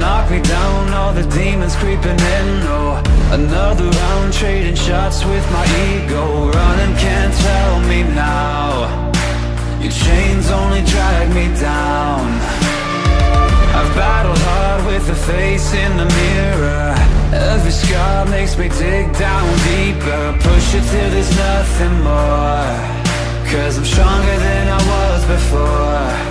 knock me down, all the demons creeping in. Oh, another round trading shots with my ego. Running can't tell me now. Your chains only drag me down. I've battled hard with the face in the mirror. Every scar makes me dig down deeper. Push it till there's nothing more. Cause I'm stronger than I was before.